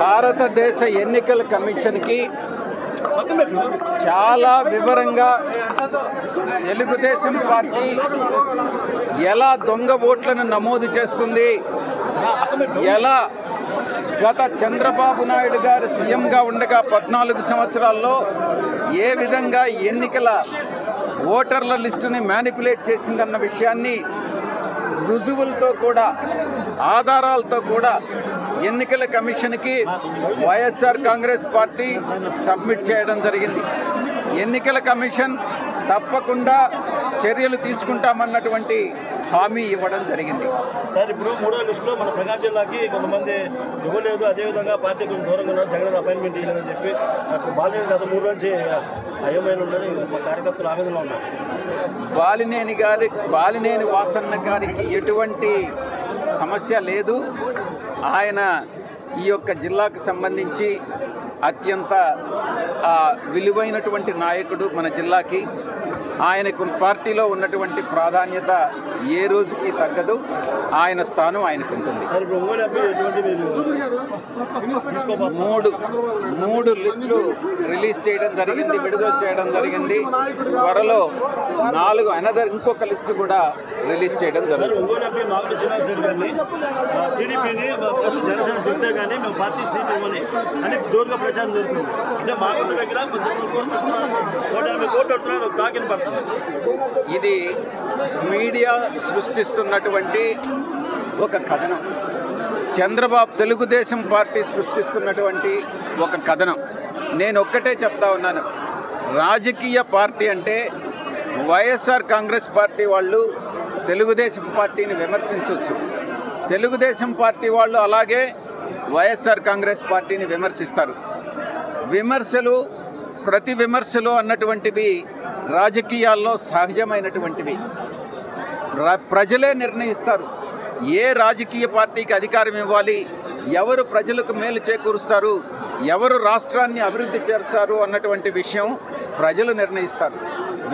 భారతదేశ ఎన్నికల కమిషన్కి చాలా వివరంగా తెలుగుదేశం పార్టీ ఎలా దొంగ ఓట్లను నమోదు చేస్తుంది ఎలా గత చంద్రబాబు నాయుడు గారు సీఎంగా ఉండగా పద్నాలుగు సంవత్సరాల్లో ఏ విధంగా ఎన్నికల ఓటర్ల లిస్టుని మ్యానిపులేట్ చేసిందన్న విషయాన్ని రుజువులతో కూడా ఆధారాలతో కూడా ఎన్నికల కమిషన్కి వైఎస్ఆర్ కాంగ్రెస్ పార్టీ సబ్మిట్ చేయడం జరిగింది. ఎన్నికల కమిషన్ తప్పకుండా చర్యలు తీసుకుంటామన్నటువంటి హామీ ఇవ్వడం జరిగింది. సార్ ఇప్పుడు మూడో లిస్టులో మన ప్రకాశం జిల్లాకి కొంతమంది ఇవ్వలేదు. అదేవిధంగా పార్టీ కొంచెం దూరంగా ఉన్నారు. జగన్ అపాయింట్మెంట్ ఇవ్వలేదని చెప్పి నాకు బాలేదు గత మూడు నుంచి అయోమయంలో ఉన్నారు. మా కార్యకర్తలు ఆవేదనలో ఉన్నారు. బాలినేని గారి బాలినేని వాసన్న గారికి ఎటువంటి సమస్య లేదు. ఆయన ఈ యొక్క జిల్లాకు సంబంధించి అత్యంత విలువైనటువంటి నాయకుడు మన జిల్లాకి. ఆయనకు పార్టీలో ఉన్నటువంటి ప్రాధాన్యత ఏ రోజుకి తగ్గదు. ఆయన స్థానం ఆయనకు ఉంటుంది. మూడు మూడు లిస్టులు రిలీజ్ చేయడం జరిగింది విడుదల చేయడం జరిగింది. త్వరలో నాలుగు అనదర్ ఇంకొక లిస్టు కూడా రిలీజ్ చేయడం జరుగుతుంది. ప్రచారం జరుగుతుంది. ఇది మీడియా సృష్టిస్తున్నటువంటి ఒక కథనం. చంద్రబాబు తెలుగుదేశం పార్టీ సృష్టిస్తున్నటువంటి ఒక కథనం. నేను ఒక్కటే చెప్తా ఉన్నాను. రాజకీయ పార్టీ అంటే వైఎస్ఆర్ కాంగ్రెస్ పార్టీ వాళ్ళు తెలుగుదేశం పార్టీని విమర్శించవచ్చు తెలుగుదేశం పార్టీ వాళ్ళు అలాగే వైఎస్ఆర్ కాంగ్రెస్ పార్టీని విమర్శిస్తారు. విమర్శలు ప్రతి విమర్శలు అన్నటువంటివి రాజకీయాల్లో సహజమైనటువంటివి. ప్రజలే నిర్ణయిస్తారు. ఏ రాజకీయ పార్టీకి అధికారం ఇవ్వాలి ఎవరు ప్రజలకు మేలు చేకూరుస్తారు ఎవరు రాష్ట్రాన్ని అభివృద్ధి చేస్తారు అన్నటువంటి విషయం ప్రజలు నిర్ణయిస్తారు.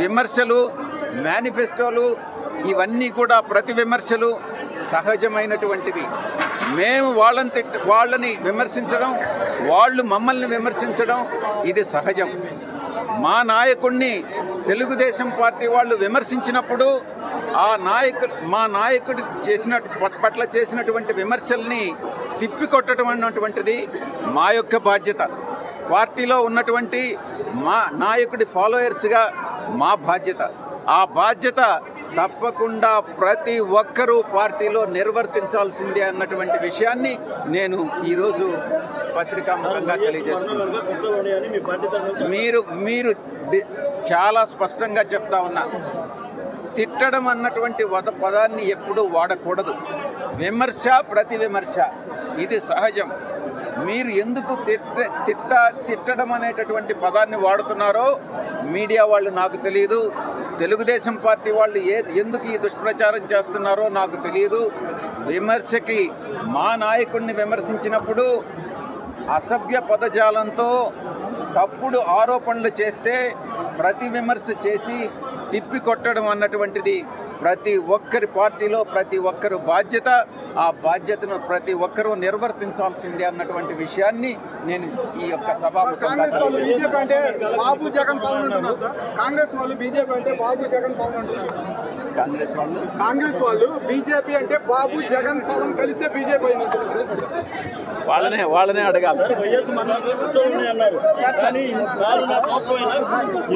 విమర్శలు మేనిఫెస్టోలు ఇవన్నీ కూడా ప్రతి విమర్శలు సహజమైనటువంటివి. మేము వాళ్ళని తిట్ వాళ్ళని విమర్శించడం వాళ్ళు మమ్మల్ని విమర్శించడం ఇది సహజం. మా నాయకుణ్ణి తెలుగుదేశం పార్టీ వాళ్ళు విమర్శించినప్పుడు ఆ నాయకు మా నాయకుడు చేసిన పట్- పట్ల చేసినటువంటి విమర్శల్ని తిప్పికొట్టడం అన్నటువంటిది మా యొక్క బాధ్యత. పార్టీలో ఉన్నటువంటి మా నాయకుడి ఫాలోయర్స్గా మా బాధ్యత. ఆ బాధ్యత తప్పకుండా ప్రతి ఒక్కరూ పార్టీలో నిర్వర్తించాల్సిందే అన్నటువంటి విషయాన్ని నేను ఈరోజు పత్రికాముఖంగా తెలియజేస్తున్నాను. మీరు మీరు చాలా స్పష్టంగా చెప్తా ఉన్నా. తిట్టడం అన్నటువంటి వద పదాన్ని ఎప్పుడూ వాడకూడదు. విమర్శ ప్రతి విమర్శ. ఇది సహజం. మీరు ఎందుకు తిట్ట తిట్ట తిట్టడం అనేటటువంటి పదాన్ని వాడుతున్నారో మీడియా వాళ్ళు నాకు తెలియదు తెలుగుదేశం పార్టీ వాళ్ళు ఏ ఎందుకు ఈ దుష్ప్రచారం చేస్తున్నారో నాకు తెలియదు విమర్శకి మా నాయకుడిని విమర్శించినప్పుడు అసభ్య పదజాలంతో తప్పుడు ఆరోపణలు చేస్తే ప్రతి విమర్శ చేసి తిప్పికొట్టడం అన్నటువంటిది ప్రతి ఒక్కరి పార్టీలో ప్రతి ఒక్కరు బాధ్యత. ఆ బాధ్యతను ప్రతి ఒక్కరూ నిర్వర్తించాల్సిందే అన్నటువంటి విషయాన్ని నేను ఈ యొక్క సభాముఖంగా కాంగ్రెస్ వాళ్ళు తెలియజేస్తున్నాను. బీజేపీ అంటే బాబు జగన్ పవన్ అంటున్నారు సార్. కాంగ్రెస్ వాళ్ళు బీజేపీ అంటే బాబు జగన్ పవన్ అంటున్నారు. కాంగ్రెస్ వాళ్ళు? కాంగ్రెస్ వాళ్ళు బీజేపీ అంటే బాబు జగన్ పవన్ కలిస్తే బీజేపీ వాళ్ళనే వాళ్ళనే అడగాలి. వైఎస్ ఉన్నాయన్నారు కానీ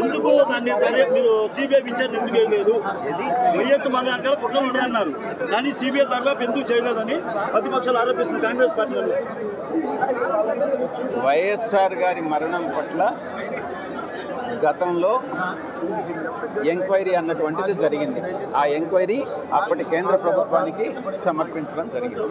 ఎందుకు దాన్ని మీరు సిబిఐ విచారణ ఎందుకు వైఎస్ మరణాలు కుట్రలు ఉన్నాయన్నారు కానీ సిబిఐ దర్యాప్తు ఎందుకు చేయలేదని ప్రతిపక్షాలు ఆరోపిస్తున్న కాంగ్రెస్ పార్టీ వైఎస్ఆర్ గారి మరణం పట్ల గతంలో ఎంక్వైరీ అన్నటువంటిది జరిగింది. ఆ ఎంక్వైరీ అప్పటి కేంద్ర ప్రభుత్వానికి సమర్పించడం జరిగింది.